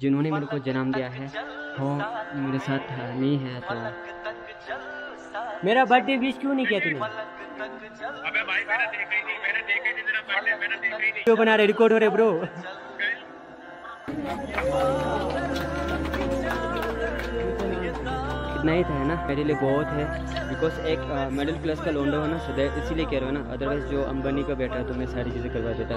जिन्होंने मेरे को जन्म दिया है वो मेरे साथ नहीं है तो मेरा बर्थडे विश क्यों नहीं किया तूने? अबे भाई मैंने देखा ही नहीं मैंने देखा ही नहीं तेरा बर्थडे मैंने देखा ही नहीं। क्यों बना रहे रिकॉर्ड हो रहे ब्रो इतना ही था है ना? मेरे लिए बहुत है। बिकॉज़ एक मिडिल क्लास का लोंडो है ना सो इसीलिए कह रहा हूँ ना अदरवाइज़ जो अंबानी का बेटा है तो मैं सारी चीज़ें करवा देता।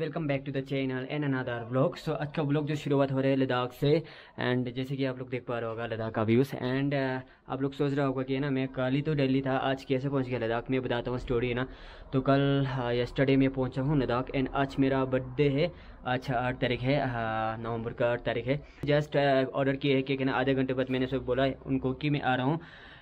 Welcome back to the channel and another vlog so आज का व्लॉग जो शुरुआत हो रहा है लद्दाख से एंड जैसे कि आप लोग देख पा रहे होगा लद्दाख का व्यूज़ एंड आप लोग सोच रहे होगा कि है ना, मैं कल ही तो दिल्ली था, आज कैसे पहुँच गया लद्दाख? मैं बताता हूँ स्टोरी है ना। तो कल यस्टरडे में पहुँचा हूँ लद्दाख एंड आज मेरा बर्थडे है। आज आठ तारीख है नवंबर का आठ तारीख है। जस्ट ऑर्डर किए है कि ना, आधे घंटे बाद मैंने सब बोला उनको कि मैं आ रहा हूँ।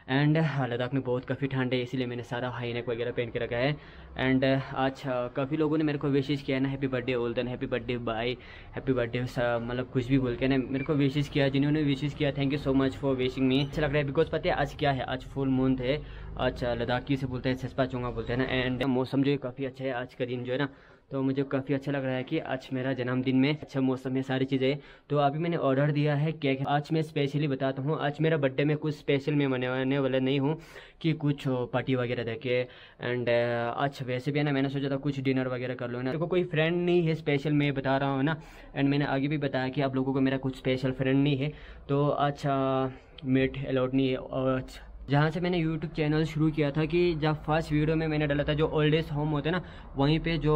एंड, लद्दाख में बहुत काफ़ी ठंड है, इसीलिए मैंने सारा हाई नेक वगैरह पहन के रखा है। एंड आज काफ़ी लोगों ने मेरे को विशेष किया ना happy birthday olden happy birthday by happy birthday मतलब कुछ भी बोल के ना, मेरे को विशेष किया, जिन्होंने विशेष किया thank you so much for wishing me अच्छा लग रहा है बिकॉज़ पता है आज क्या है, आज फुल मून है। आज लद्दाखी से बोलते हैं सस्पा चोंगा बोलते हैं ना, एंड मौसम जो है काफ़ी अच्छा है, आज का दिन जो है ना तो मुझे काफ़ी अच्छा लग रहा है कि आज मेरा जन्मदिन में अच्छा मौसम है सारी चीज़ें। तो अभी मैंने ऑर्डर दिया है केक आज मैं स्पेशली बताता हूँ, आज मेरा बर्थडे में कुछ स्पेशल मैं मनाने वाला नहीं हूँ कि कुछ पार्टी वगैरह देखे एंड आज वैसे भी है ना, मैंने सोचा था कुछ डिनर वगैरह कर लो ना। देखो, कोई फ्रेंड नहीं है स्पेशल मैं बता रहा हूँ ना। एंड मैंने आगे भी बताया कि आप लोगों को मेरा कुछ स्पेशल फ्रेंड नहीं है। तो अच्छा मेट अलाउड नहीं है। और जहाँ से मैंने यूट्यूब चैनल शुरू किया था कि जब फ़र्स्ट वीडियो में मैंने डाला था, जो ओल्ड एज होम होते हैं ना, वहीं पे जो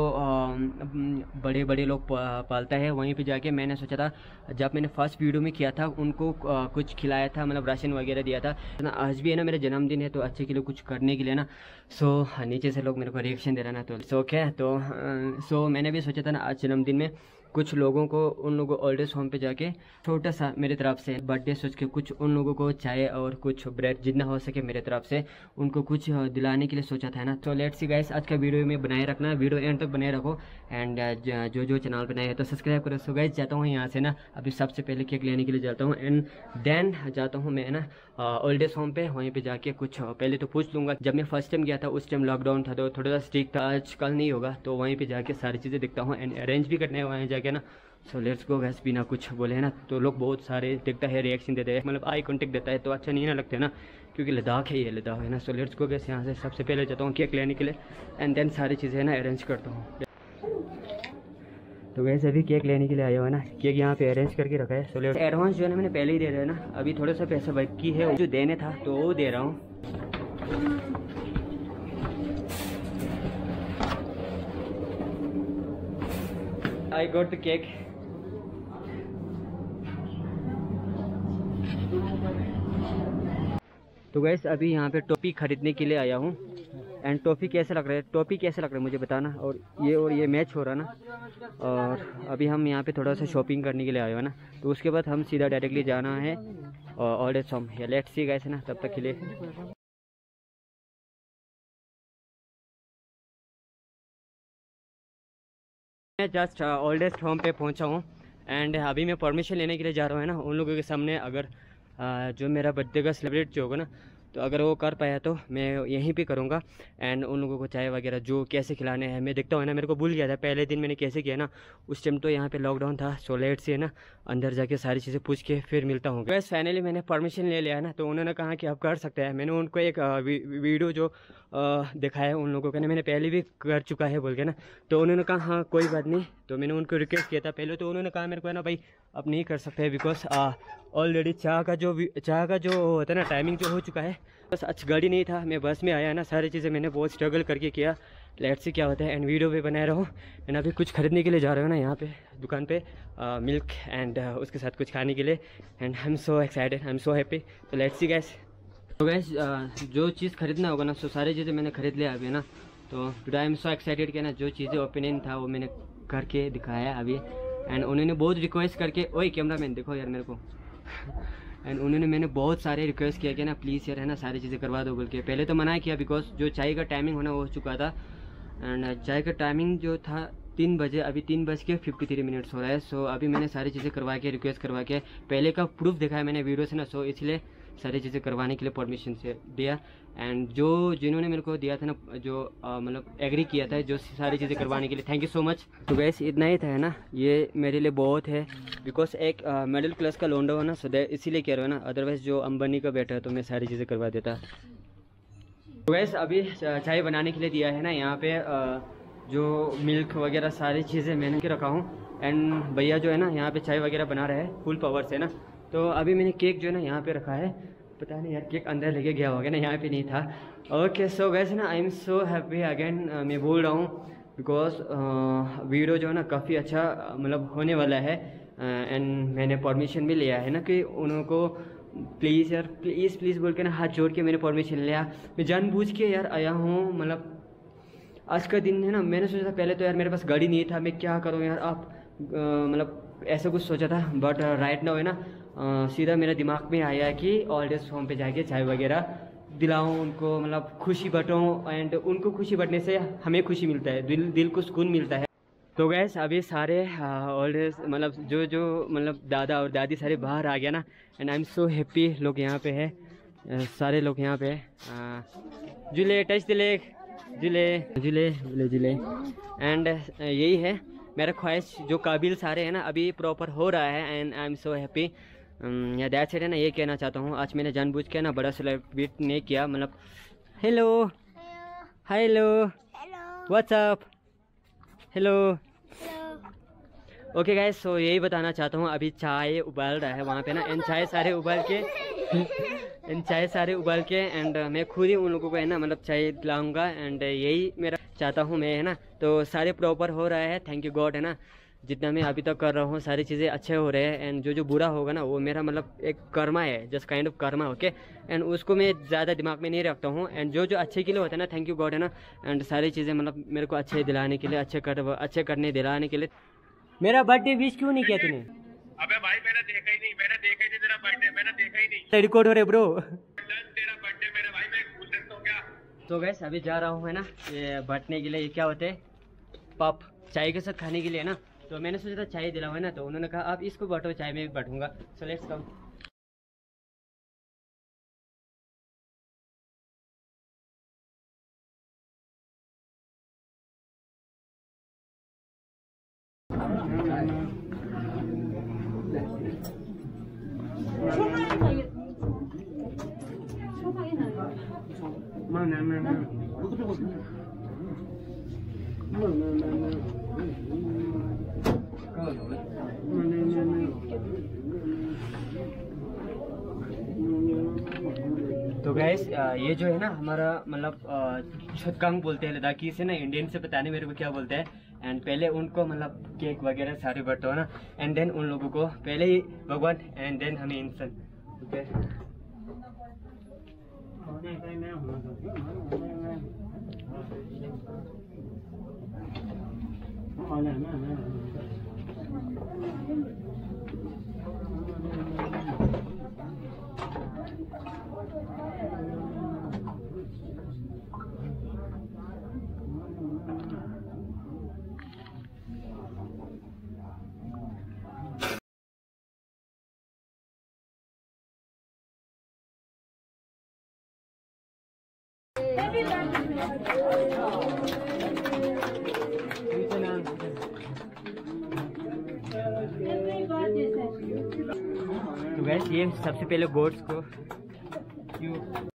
बड़े बड़े लोग पालता है, वहीं पे जाके मैंने सोचा था, जब मैंने फ़र्स्ट वीडियो में किया था, उनको कुछ खिलाया था मतलब राशन वगैरह दिया था ना, आज भी है ना, मेरा जन्मदिन है तो अच्छे के लिए कुछ करने के लिए ना सो नीचे से लोग मेरे को रिएक्शन दे रहा ना तो क्या तो सो मैंने भी सोचा था ना, आज जन्मदिन में कुछ लोगों को, उन लोगों ओल्ड एज होम पे जाके छोटा सा मेरे तरफ़ से बर्थडे सोच के कुछ उन लोगों को चाय और कुछ ब्रेड जितना हो सके मेरे तरफ़ से उनको कुछ दिलाने के लिए सोचा था ना? तो लेट्स सी गाइस आज का वीडियो में बनाए रखना वीडियो एंड तक बनाए रखो एंड जो जो चैनल बनाए हैं तो सब्सक्राइब करो। सो गाइस जाता हूँ यहाँ से ना, अभी सबसे पहले केक लेने के लिए जाता हूँ एंड देन जाता हूँ मैं ना? ओल्ड एज होम पे, वहीं पे जाके कुछ पहले तो पूछ लूँगा। जब मैं फ़र्स्ट टाइम गया था, उस टाइम लॉकडाउन था तो थोड़ा सा स्ट्रिक्ट था आज कल नहीं होगा। तो वहीं पे जाके सारी चीज़ें दिखता हूँ एंड अरेंज भी करने वहीं जाके ना? सो लेट्स गो गैस बिना कुछ बोले ना? तो लोग बहुत सारे देखता है रिएक्शन देते हैं। मतलब आई कॉन्टेक्ट देता है तो अच्छा नहीं ना लगता, है ना? क्योंकि लद्दाख है ये, लद्दाख, है ना? सो लेट्स गो गैस यहाँ से सबसे पहले जाता हूँ केक लेने के लिए एंड देन सारी चीज़ें ना अरेंज करता हूँ। तो वैसे अभी केक लेने के लिए आया हुआ है ना। केक यहाँ पे अरेंज करके रखा है। सो एडवांस जो है ना, मैंने पहले ही दे रहा है ना। अभी थोड़ा सा पैसा बाकी है। जो देने था तो वो दे रहा हूँ। I got the cake. तो गैस अभी यहाँ पे टोपी खरीदने के लिए आया हूँ। एंड टॉफ़ी कैसे लग रहा है? टॉपी कैसे लग रहा है? मुझे बताना। और ये और ये मैच हो रहा ना। और अभी हम यहाँ पे थोड़ा सा शॉपिंग करने के लिए आए हो ना। तो उसके बाद हम सीधा डायरेक्टली जाना है। और ऑल एज होम या लेट सी गैस ना तब तक के लिए। मैं जस्ट ओल्डेस्ट होम पे पहुँचा हूँ। एंड अभी मैं परमिशन लेने के लिए जा रहा हूँ ना। उन लोगों के सामने अगर uh, जो मेरा बर्थडे का सेलिब्रेट जो होगा ना तो अगर वो कर पाया तो मैं यहीं पे करूँगा। एंड उन लोगों को चाय वगैरह जो कैसे खिलाने हैं, मैं देखता हूँ ना? मेरे को भूल गया था। पहले दिन मैंने कैसे किया ना, उस टाइम तो यहाँ पे लॉकडाउन था सो लेट से ना, अंदर जाके सारी चीज़ें पूछ के फिर मिलता हूँ। बस फाइनली मैंने परमिशन ले लिया है ना तो उन्होंने कहा कि आप कर सकते हैं। मैंने उनको एक वीडियो जो दिखाया उन लोगों का ना मैंने पहले भी कर चुका है बोल के ना। तो उन्होंने कहा हाँ कोई बात नहीं। तो मैंने उनको रिक्वेस्ट किया था पहले तो उन्होंने कहा मेरे को है ना भाई अब नहीं कर सकते बिकॉज़ ऑलरेडी चाह का जो चाह का जो होता है ना टाइमिंग जो हो चुका है बस अच्छा गाड़ी नहीं था। मैं बस में आया ना सारी चीज़ें मैंने बहुत स्ट्रगल करके किया। लेट से क्या होता है एंड वीडियो भी बनाए रहो। एंड अभी कुछ खरीदने के लिए जा रहे हो ना यहाँ पे दुकान पे आ, मिल्क एंड उसके साथ कुछ खाने के लिए। And I am so excited I am so happy तो लेट्स सी गैस तो गैस जो चीज़ खरीदना होगा ना, सो सारी चीज़ें मैंने खरीद लिया अभी ना? तो आई एम सो एक्साइटेड कि ना, जो चीज़ें ओपिनियन था, वो मैंने करके दिखाया अभी। एंड उन्होंने बहुत रिक्वेस्ट करके वही कैमरा मैन देखो यार मेरे को। एंड उन्होंने मैंने बहुत सारे रिक्वेस्ट किया कि ना प्लीज़ यार, है ना, सारी चीज़ें करवा दो बोल के। पहले तो मना किया बिकॉज़ जो चाय का टाइमिंग होना हो चुका था। एंड चाय का टाइमिंग जो था, तीन बजे, अभी तीन बज के फिफ्टी थ्री मिनट्स हो रहा है। सो अभी मैंने सारी चीज़ें करवा के रिक्वेस्ट करवा के, पहले का प्रूफ दिखाया मैंने वीडियो से ना सो इसलिए सारी चीज़ें करवाने के लिए परमिशन से दिया। एंड जो जिन्होंने मेरे को दिया था ना, जो मतलब एग्री किया था, जो सारी चीज़ें करवाने के लिए। थैंक यू सो मच तो वैसे इतना ही था, है ना? ये मेरे लिए बहुत है। बिकॉज़ एक मिडिल क्लास का लोंडा हो ना सो इसीलिए कह रहा हूँ ना अदरवाइज़ जो अंबानी का बेटा है तो मैं सारी चीज़ें करवा देता। तो वैसे अभी चाय बनाने के लिए दिया है ना, यहाँ पे जो मिल्क वगैरह सारी चीज़ें मैंने के रखा हूँ। एंड भैया जो है ना, यहाँ पे चाय वगैरह बना रहे हैं फुल पावर से ना। तो अभी मैंने केक जो है ना यहाँ पे रखा है। पता नहीं यार, केक अंदर लेके गया होगा ना, यहाँ पे नहीं था। ओके सो वैसे ना I am so happy again मैं बोल रहा हूँ बिकॉज़ वीडियो जो है ना काफ़ी अच्छा मतलब होने वाला है। एंड मैंने परमिशन भी लिया है ना कि उनको प्लीज़ यार प्लीज़ प्लीज़ बोल के ना हाथ जोड़ के मैंने परमिशन लिया। मैं जानबूझ के यार आया हूँ मतलब आज का दिन है ना, मैंने सोचा था पहले तो यार मेरे पास गाड़ी नहीं था, मैं क्या करूँ यार, आप मतलब ऐसा कुछ सोचा था बट राइट नाउ है ना सीधा मेरा दिमाग में आया कि ओल्ड एज होम पे जाके चाय वगैरह दिलाऊं, उनको मतलब खुशी बटूँ एंड उनको खुशी बटने से हमें खुशी मिलता है, दिल दिल को सुकून मिलता है। तो गैस अभी सारे ओल्ड एज मतलब जो जो मतलब दादा और दादी सारे बाहर आ गया ना and I am so happy लोग यहाँ पे है सारे लोग यहाँ पे है। जुले टच दिले जुले जुले जुले जुले एंड यही है, मेरा ख्वाहिश, जो काबिल सारे हैं ना, अभी प्रॉपर हो रहा है and I am so happy या दैट्स इट है ना ये कहना चाहता हूँ, आज मैंने जानबूझ के ना बड़ा सेलिब्रेट नहीं किया मतलब hello hello what's up hello okay guys so यही बताना चाहता हूँ, अभी चाय उबाल रहा है वहाँ पे ना एंड चाय सारे उबाल के एंड चाय सारे उबाल के एंड मैं खुद ही उन लोगों को है ना मतलब चाय दिलाऊँगा एंड यही मेरा चाहता हूँ मैं, है ना तो सारे प्रॉपर हो रहा है थैंक यू गॉड है ना. जितना मैं अभी तक कर रहा हूँ सारी चीज़ें अच्छे हो रहे हैं एंड जो जो बुरा होगा ना वो मेरा मतलब एक कर्मा है just kind of karma okay and उसको मैं ज़्यादा दिमाग में नहीं रखता हूँ एंड जो जो अच्छे के लिए होता है ना थैंक यू गॉड है ना? एंड सारी चीज़ें मतलब मेरे को अच्छे दिलाने के लिए अच्छे कर अच्छे करने दिलाने के लिए। मेरा बर्थडे विश क्यों नहीं किया तूने? अबे भाई मैंने देखा ही नहीं मैंने देखा ही नहीं तेरा बर्थडे मैंने देखा ही नहीं। रिकॉर्ड हो रहे ब्रो तेरा बर्थडे मेरे भाई मैं भूल सकता हूँ क्या? तो गैस अभी जा रहा हूँ है ना? ये बांटने के लिए ये क्या होते हैं? पप चाय के साथ खाने के लिए ना? तो मैंने सोचा था चाय दिलाओ है ना? तो उन्होंने कहा, आप इसको बांटो, चाय में भी बांटूँगा। सो लेट्स कम तो गैस ये जो है ना हमारा मतलब छतकांग बोलते हैं, लद्दाखी से ना, इंडियन से पता नहीं मेरे को क्या बोलते हैं। एंड पहले उनको मतलब केक वगैरह सारे बटो ना? एंड देन उन लोगों को, पहले ही भगवान एंड देन हमें इंसान ओके É Happy birthday. तो गैस ये सबसे पहले गोड्स को क्यों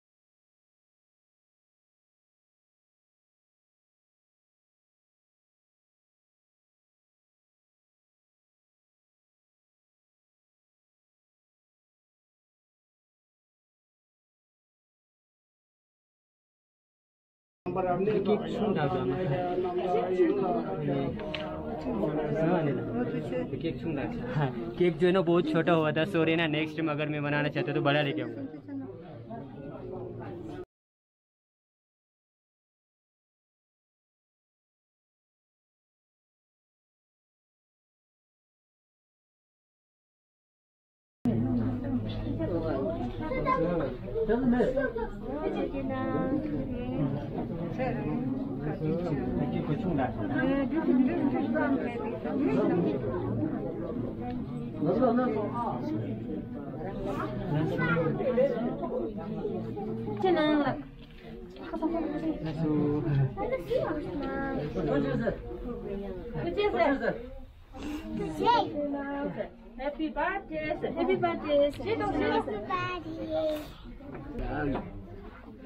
केक सुन केक हाँ केक जो है ना बहुत छोटा हुआ था। सॉरी ना नेक्स्ट टाइम अगर मैं बनाना चाहता तो बड़ा लेके आऊँगा। Jenang lah. Happy birthday. Happy birthday. Happy birthday.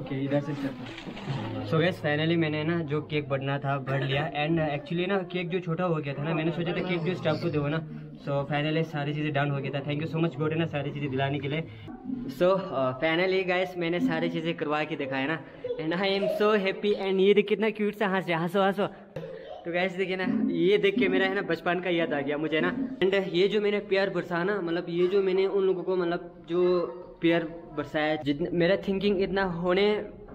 Okay इधर से सो गैस फाइनली मैंने ना जो केक बढ़ना था बढ़ लिया। एंड एक्चुअली ना केक जो छोटा हो गया था ना, मैंने सोचा था केक जो स्टाफ को दो ना। सो फाइनली सारी चीज़ें डन हो गया था। थैंक यू सो मच गोटे ना सारी चीज़ें दिलाने के लिए। सो फाइनली गाइस मैंने सारी चीज़ें करवा के दिखाया ना। And I am so happy and ये कितना क्यूट सा हंस रहा हंसो हंसो। तो गैस देखिए ना, ये देख के मेरा है ना बचपन का याद आ गया मुझे ना। एंड ये जो मैंने प्यार बरसा ना मतलब ये जो मैंने उन लोगों को मतलब जो प्यार बरसाया, जितना, मेरा थिंकिंग इतना होने,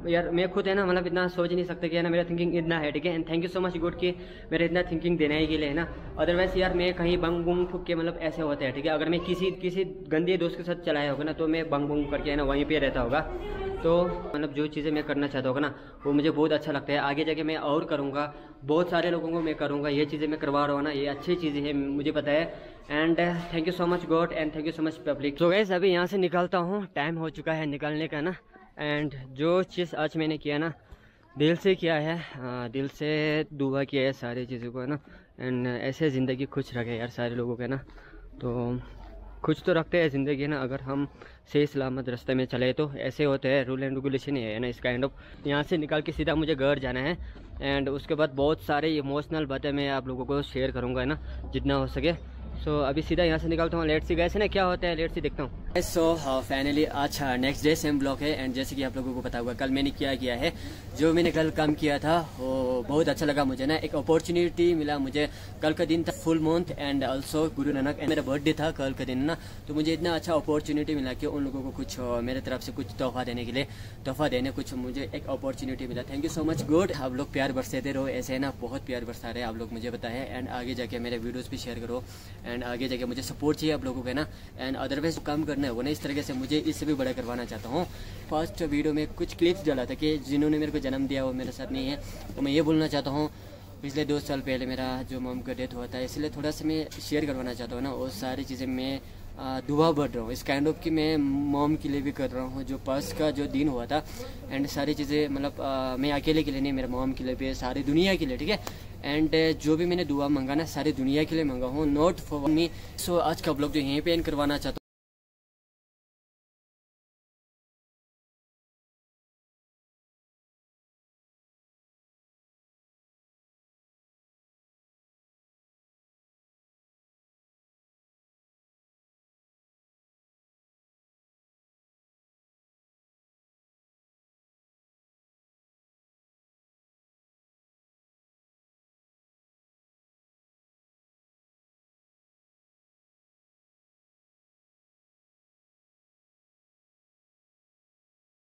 यार मैं खुद है ना मतलब इतना सोच नहीं सकता कि है ना मेरा थिंकिंग इतना है, ठीक है? And thank you so much good कि मेरा इतना थिंकिंग देने के लिए है ना। अदरवाइज़ यार मैं कहीं बंग बुंग फूक के मतलब ऐसे होते हैं, ठीक है? अगर मैं किसी किसी गंदे दोस्त के साथ चलाया होगा ना तो मैं बंग बुंग करके है ना, वहीं पर रहता होगा। तो मतलब जो चीज़ें मैं करना चाहता होगा ना वो मुझे बहुत अच्छा लगता है। आगे जाके मैं और करूँगा बहुत सारे लोगों को मैं करूँगा ये चीज़ें मैं करवा रहा हूँ ना ये अच्छी चीज़ें हैं मुझे पता है। And thank you so much God and thank you so much public तो गैस अभी यहाँ से निकलता हूँ टाइम हो चुका है निकलने का ना। एंड जो चीज़ आज मैंने किया ना दिल से किया है आ, दिल से दुआ किया है सारी चीज़ों को है ना। एंड ऐसे ज़िंदगी खुश रखे यार सारे लोगों के ना। तो कुछ तो रखते हैं ज़िंदगी ना? अगर हम सही सलामत रास्ते में चले तो ऐसे होते हैं रूल एंड रेगुलेशन ही है ना इस काइंड ऑफ़ यहाँ से निकाल के सीधा मुझे घर जाना है। एंड उसके बाद बहुत सारे इमोशनल बातें मैं आप लोगों को शेयर करूँगा, है ना? जितना हो सके। सो so, अभी सीधा यहाँ से निकलता हूँ लेट सी गए ना क्या होता है लेट सी देखता हूँ। सो फाइनली अच्छा नेक्स्ट डे सेम ब्लॉक है एंड जैसे कि आप लोगों को पता होगा कल मैंने क्या किया है जो मैंने कल काम किया था वो बहुत अच्छा लगा मुझे ना एक अपॉर्चुनिटी मिला मुझे कल का दिन था full month and also Guru Nanak मेरा बर्थडे था कल का दिन ना तो मुझे इतना अच्छा अपॉर्चुनिटी मिला कि उन लोगों को कुछ मेरे तरफ़ से कुछ तोहफा देने के लिए तोहफा देने कुछ मुझे एक अपॉर्चुनिटी मिला। Thank you so much good आप लोग प्यार बरसाते रहो ऐसे है ना बहुत प्यार बरसा रहे आप लोग मुझे बताए एंड आगे जाके मेरे वीडियोज़ भी शेयर करो एंड आगे जाके मुझे सपोर्ट चाहिए आप लोगों का ना। एंड अदरवाइज़ काम करना है, वो ना इस तरीके से मुझे इससे भी बड़ा करवाना चाहता हूँ। फ़र्स्ट वीडियो में कुछ क्लिप्स डाला था कि जिन्होंने मेरे को जन्म दिया, वो मेरे साथ नहीं है। तो मैं ये बोलना चाहता हूँ, पिछले दो साल पहले मेरा जो मम का डेथ हुआ था, इसलिए थोड़ा सा मैं शेयर करवाना चाहता हूँ ना। वो सारी चीज़ें मैं दुआ बढ़ रहा हूँ। इस काइंड ऑफ़ कि मैं मॉम के लिए भी कर रहा हूँ, जो पर्स का जो दिन हुआ था। एंड सारी चीज़ें मतलब मैं अकेले के लिए नहीं, मेरे मॉम के लिए भी सारी दुनिया के लिए, ठीक है? एंड जो भी मैंने दुआ मंगा ना, सारी दुनिया के लिए मंगा हूँ नॉट फॉर मी सो आज का ब्लॉग जो यहीं पे एंड करवाना चाहता हूँ।